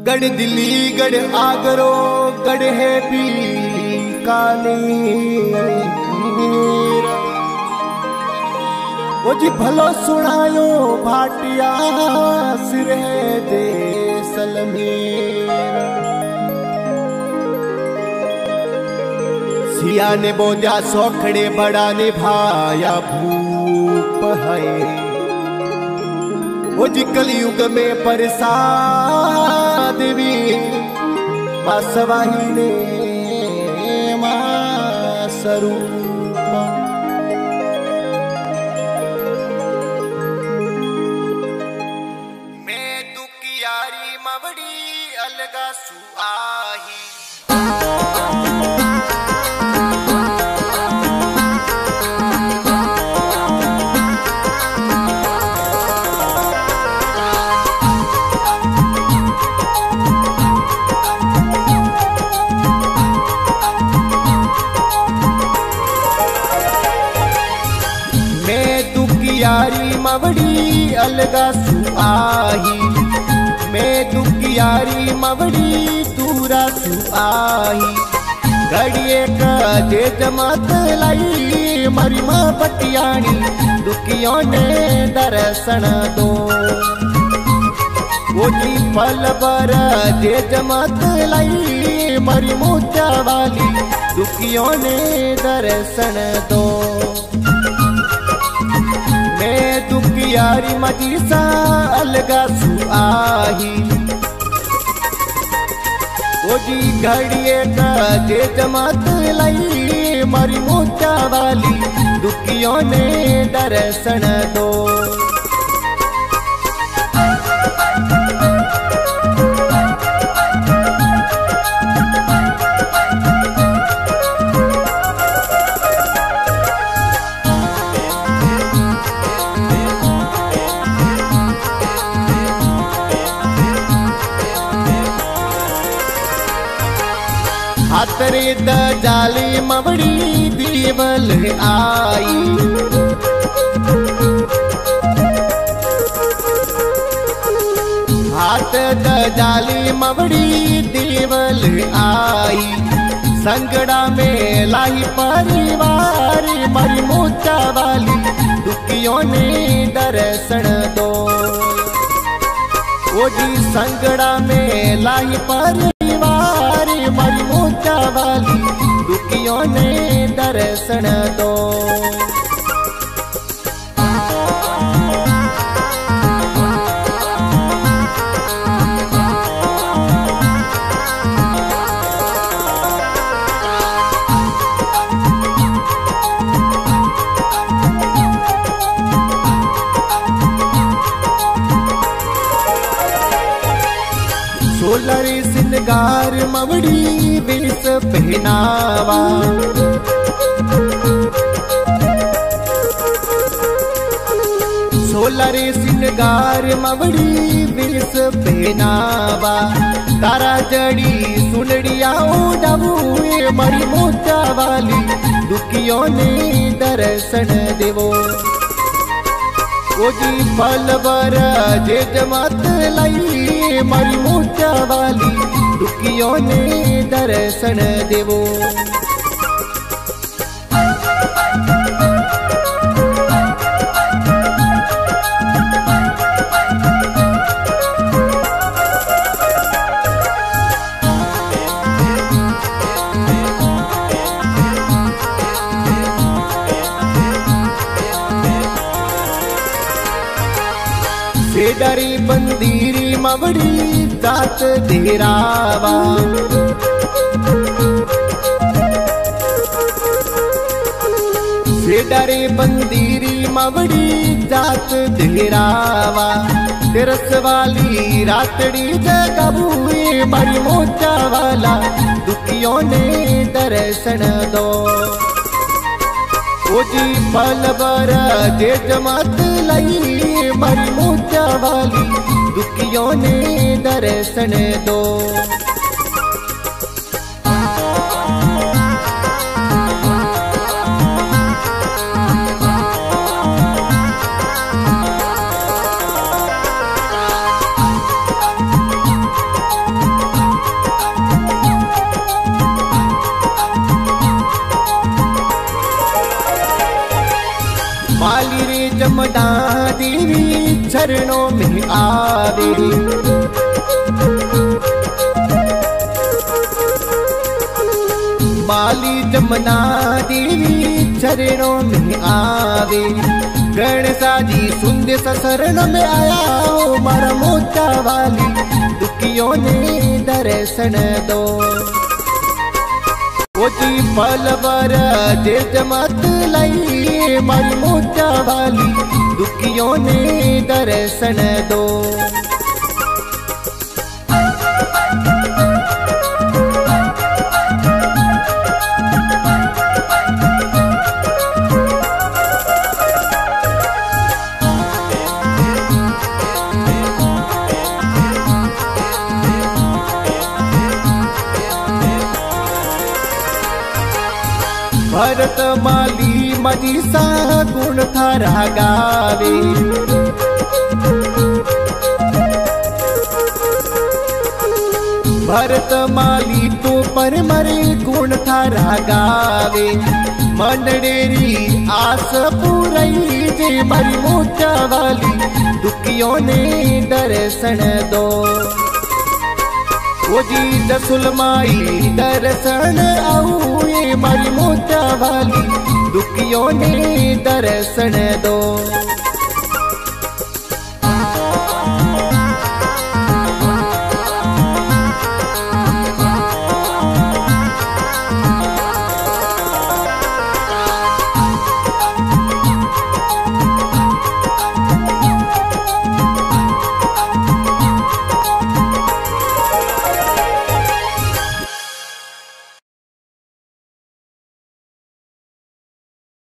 गढ़ दिल्ली, गढ़ आगरो, गढ़ है भी काले वो जी भलो सुनायो, भाटिया, सिर है दे सलमेरा। सिया ने बोझा सोखड़े बड़ा निभाया, भूप है। वो जी कलयुग में परसाद भी मासवाही ने माँ मवड़ी अलगा सुआही मैं दुखियारी मवड़ी दूरा सुआही घड़िए कजे जमात लाई मरी माँ पटियाणी, दुखियों ने दर्शन दो। जी पल बर जे जमात लाई मरी मोचा वाली दुखियों ने दर्शन दो। दुखियारी मजी सा अलगा सुआही। ओ जी घड़िए काजे जमात लाई, मरी मोचा वाली, दुखियों ने दर्शन दो। हातरे द जाली मवड़ी दीवल आई। हाथ द जाली मवड़ी दीवल आई। संगड़ा में लाई परिवार मरी मोचा वाली, दुखियों ने दर्शन दो। ओ जी संगड़ा में लाई मोचा वाली दुखियों ने दर्शन दो। सोलर सिंगार मवड़ी पहनावा। सोलर सिंगार मवड़ी बेस पहनावा। तारा जड़ी सुनड़िया मरी मोचा वाली। दुखियों ने दर्शन देवो। ओ जी पल बर जे जमात लाई मरी मोचा वाली। दुखियों ने दर्शन देवो। सेडरी बंदीरी मवड़ी जात धेरावा सेडरे बंदीरी मवड़ी जात धेरावा तिरस वाली रातड़ी जगबुए मरी मोचा वाला दुखियों ने दर्शन दो। ओ जी पल बर जे जमात लाई मरी मोचा वाली दुखियों ने दर्शन दो। देवी चरणों में आवे। बाली जमुना देवी चरणों में आवे। गणसा जी सुंदर ससरण में आया हो मारा मोचा वाली दुखियों ने दर्शन दो। ओजी पलवर जेज मत लई मन मोटा वाली दुखियों ने दर्शन दो। भरत माली मनीषा गुण थारा गावे भरत माली तो पर मरे गुण थारा गावे मंडडेरी आस पूरई जे मरी मोचा वाली दुखियों ने दर्शन दो ओजी दसुल माई दर्शन आऊए मारी मोचा वाली। दुखियों ने दर्शन दो।